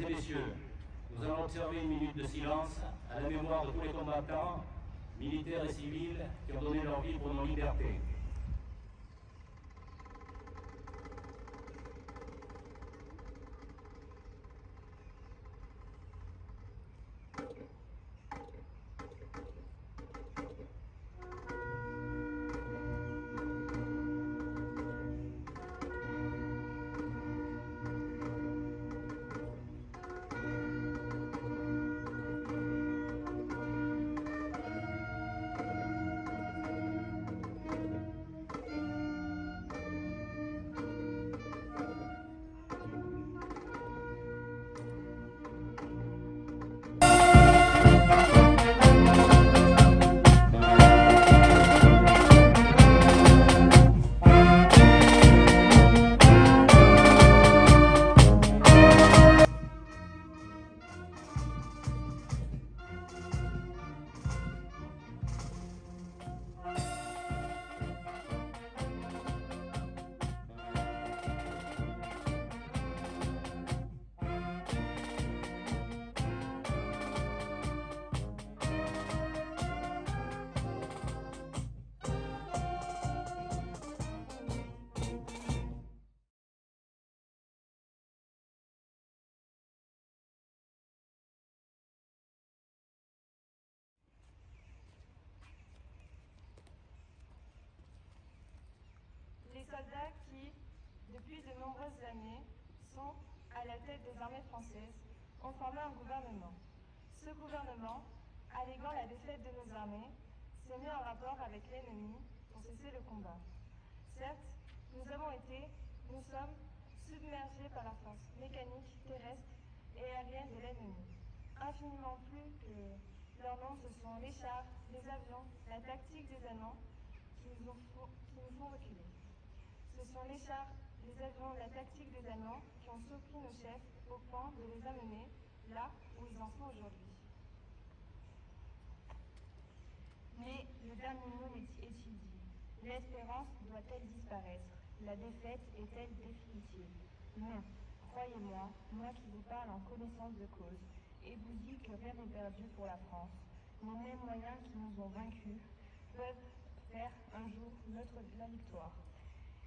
Mesdames et messieurs, nous allons observer une minute de silence à la mémoire de tous les combattants, militaires et civils, qui ont donné leur vie pour nos libertés. Soldats qui, depuis de nombreuses années, sont à la tête des armées françaises, ont formé un gouvernement. Ce gouvernement, alléguant la défaite de nos armées, s'est mis en rapport avec l'ennemi pour cesser le combat. Certes, nous avons été, nous sommes submergés par la force mécanique, terrestre et aérienne de l'ennemi. Infiniment plus que leur nom, ce sont les chars, les avions, la tactique des Allemands qui nous, font reculer. Ce sont les chars, les avions, la tactique des Allemands qui ont surpris nos chefs au point de les amener là où ils en sont aujourd'hui. Mais le dernier mot est est-il dit? L'espérance doit-elle disparaître? La défaite est-elle définitive? Non. Croyez-moi, moi qui vous parle en connaissance de cause, et vous dis que rien n'est perdu pour la France, les mêmes moyens qui nous ont vaincus peuvent faire un jour notre la victoire.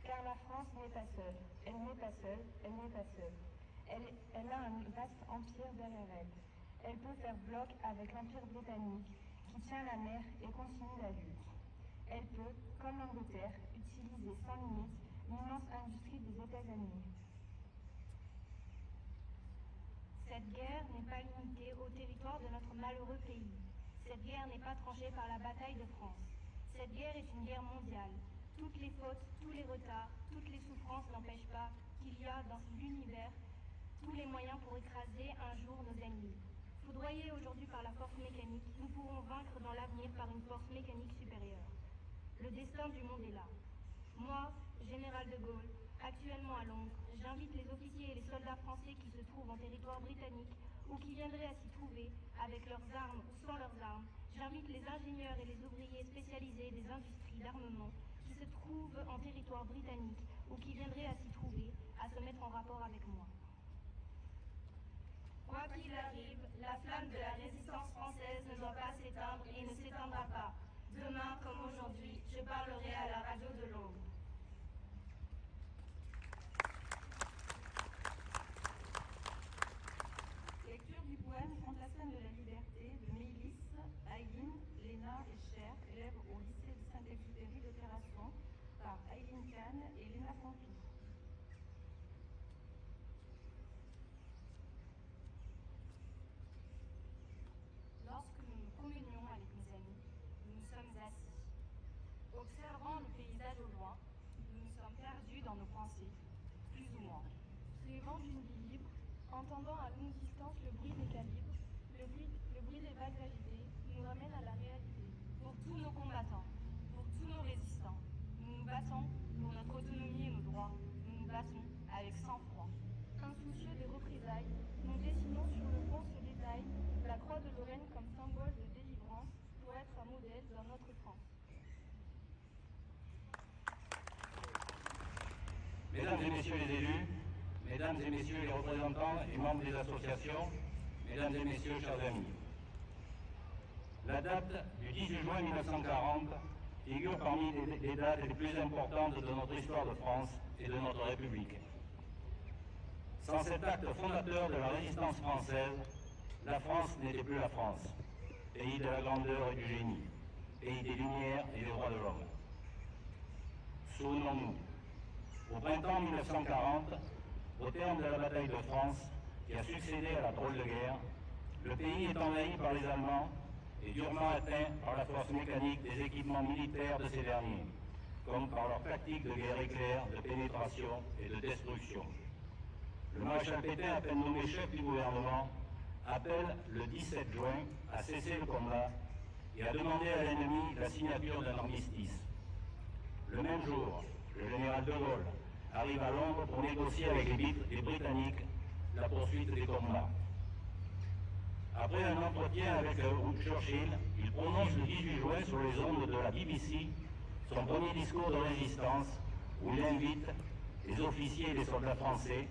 Car la France n'est pas seule, elle n'est pas seule, elle n'est pas seule. Elle, a un vaste empire derrière elle. Elle peut faire bloc avec l'empire britannique qui tient la mer et continue la lutte. Elle peut, comme l'Angleterre, utiliser sans limite l'immense industrie des États-Unis. Cette guerre n'est pas limitée au territoire de notre malheureux pays. Cette guerre n'est pas tranchée par la bataille de France. Cette guerre est une guerre mondiale. Toutes les fautes, tous les retards, toutes les souffrances n'empêchent pas qu'il y a dans l'univers tous les moyens pour écraser un jour nos ennemis. Foudroyés aujourd'hui par la force mécanique, nous pourrons vaincre dans l'avenir par une force mécanique supérieure. Le destin du monde est là. Moi, général de Gaulle, actuellement à Londres, j'invite les officiers et les soldats français qui se trouvent en territoire britannique ou qui viendraient à s'y trouver avec leurs armes ou sans leurs armes. J'invite les ingénieurs et les ouvriers spécialisés des industries d'armement se trouvent en territoire britannique ou qui viendraient à s'y trouver à se mettre en rapport avec moi. Quoi qu'il arrive, la flamme de la résistance française ne doit pas s'éteindre et ne s'éteindra pas. Demain, comme aujourd'hui, je parlerai à la radio de Londres. Lecture du poème Fantassin de la liberté de Mélis, Aileen, Léna et Cher, élèves au lycée de Saint-Exupéry de Terrasson, par Aileen Kahn et Léna Santou. Lorsque nous nous communions avec mes amis, nous nous sommes assis. Observant le paysage au loin, nous nous sommes plus ou moins. Rêvant d'une vie libre, entendant à longue distance le bruit des calibres, le bruit, le bruit des vagues agitées, nous ramène à la réalité. Pour tous nos combattants, pour tous nos résistants, nous nous battons pour notre autonomie et nos droits. Nous nous battons avec sang-froid. Insoucieux des représailles, nous dessinons sur le pont ce détail, la croix de Lorraine comme symbole de délivrance pour être un modèle dans notre France. Mesdames et messieurs les élus, mesdames et messieurs les et membres des associations, mesdames et messieurs, chers amis. La date du 18 juin 1940 figure parmi les dates les plus importantes de notre histoire de France et de notre République. Sans cet acte fondateur de la résistance française, la France n'était plus la France, pays de la grandeur et du génie, pays des lumières et des droits de l'homme. Souvenons-nous, au printemps 1940, au terme de la bataille de France, qui a succédé à la drôle de guerre, le pays est envahi par les Allemands et durement atteint par la force mécanique des équipements militaires de ces derniers, comme par leur tactique de guerre éclair, de pénétration et de destruction. Le maréchal Pétain, à peine nommé chef du gouvernement, appelle le 17 juin à cesser le combat et à demander à l'ennemi la signature d'un armistice. Le même jour, le général de Gaulle arrive à Londres pour négocier avec les Britanniques la poursuite des combats. Après un entretien avec euh, Churchill, il prononce le 18 juin sur les ondes de la BBC son premier discours de résistance où il invite les officiers et les soldats français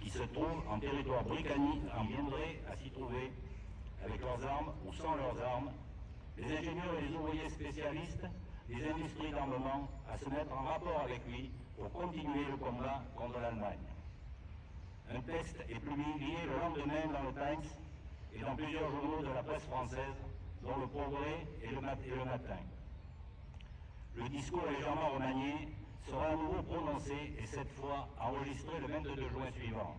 qui se trouvent en territoire britannique en viendraient à s'y trouver avec leurs armes ou sans leurs armes, les ingénieurs et les ouvriers spécialistes des industries d'armement à se mettre en rapport avec lui pour continuer le combat contre l'Allemagne. Un texte est publié le lendemain dans le Times et dans plusieurs journaux de la presse française, dont le Progrès et le, Matin. Le discours légèrement remanié sera à nouveau prononcé et cette fois enregistré le 22 juin suivant,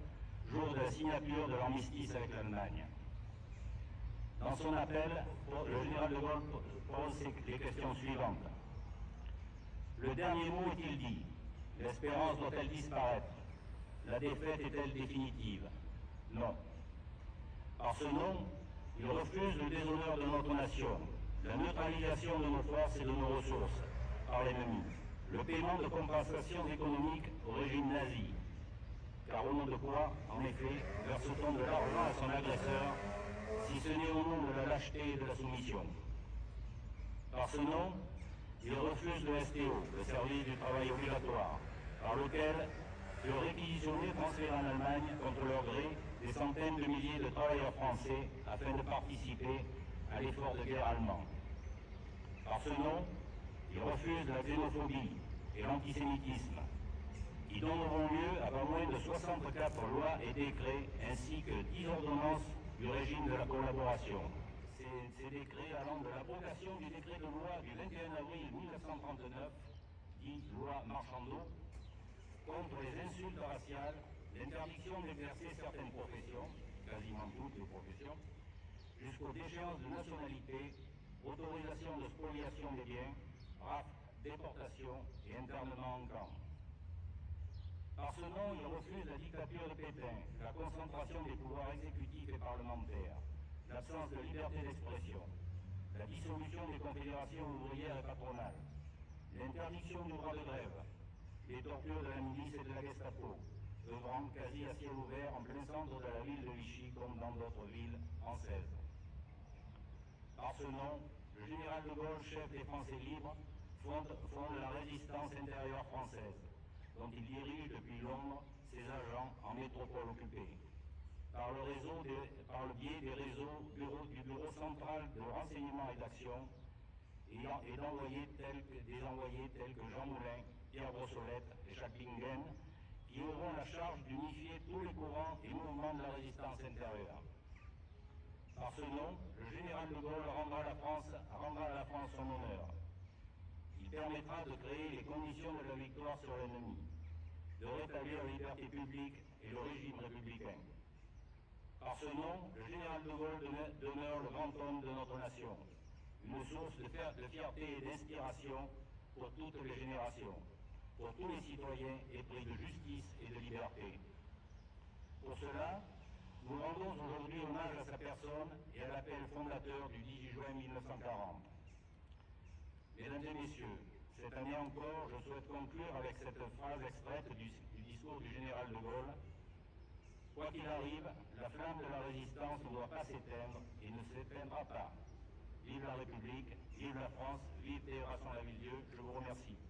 jour de la signature de l'armistice avec l'Allemagne. Dans son appel, le général de Gaulle pose les questions suivantes. Le dernier mot est-il dit? L'espérance doit-elle disparaître? La défaite est-elle définitive? Non. Par ce nom, il refuse le déshonneur de notre nation, la neutralisation de nos forces et de nos ressources par l'ennemi, le paiement de compensations économiques au régime nazi. Car au nom de quoi, en effet, verse-t-on de l'argent à son agresseur, si ce n'est au nom de la lâcheté et de la soumission? Par ce nom, il refuse le STO, le service du travail obligatoire, par lequel furent réquisitionnés transférés en Allemagne contre leur gré des centaines de milliers de travailleurs français afin de participer à l'effort de guerre allemand. Par ce nom, il refuse la xénophobie et l'antisémitisme, qui donneront lieu à pas moins de 64 lois et décrets ainsi que 10 ordonnances du régime de la collaboration. Ces, décrets allant de l'abrogation du décret de loi du 21 avril 1939, dit loi Marchandeau, contre les insultes raciales l'interdiction d'exercer certaines professions, quasiment toutes les professions, jusqu'aux déchéances de nationalité, autorisation de spoliation des biens, rafle, déportation et internement en camp. Par ce nom, il refuse la dictature de Pétain, la concentration des pouvoirs exécutifs et parlementaires, l'absence de liberté d'expression, la dissolution des confédérations ouvrières et patronales, l'interdiction du droit de grève, les tortures de la milice et de la Gestapo, œuvrant quasi à ciel ouvert en plein centre de la ville de Vichy comme dans d'autres villes françaises. Par ce nom, le général de Gaulle, chef des Français libres, fonde, la résistance intérieure française, dont il dirige depuis longtemps ses agents en métropole occupée. Par le, biais des réseaux du Bureau central de renseignement et d'action et, d'envoyés tels que, des envoyés tels que Jean Moulin, Pierre Brossolette et Jacques Bingen, qui auront la charge d'unifier tous les courants et mouvements de la résistance intérieure. Par ce nom, le général de Gaulle rendra, la France, rendra à la France son honneur. Il permettra de créer les conditions de la victoire sur l'ennemi, de rétablir la liberté publique et le régime républicain. Par ce nom, le général de Gaulle demeure le grand homme de notre nation, une source de, de fierté et d'inspiration pour toutes les générations pour tous les citoyens épris de justice et de liberté. Pour cela, nous rendons aujourd'hui hommage à sa personne et à l'appel fondateur du 18 juin 1940. Mesdames et messieurs, cette année encore, je souhaite conclure avec cette phrase extraite du, discours du général de Gaulle. Quoi qu'il arrive, la flamme de la résistance ne doit pas s'éteindre et ne s'éteindra pas. Vive la République, vive la France, vive Théâtre la Dieu, je vous remercie.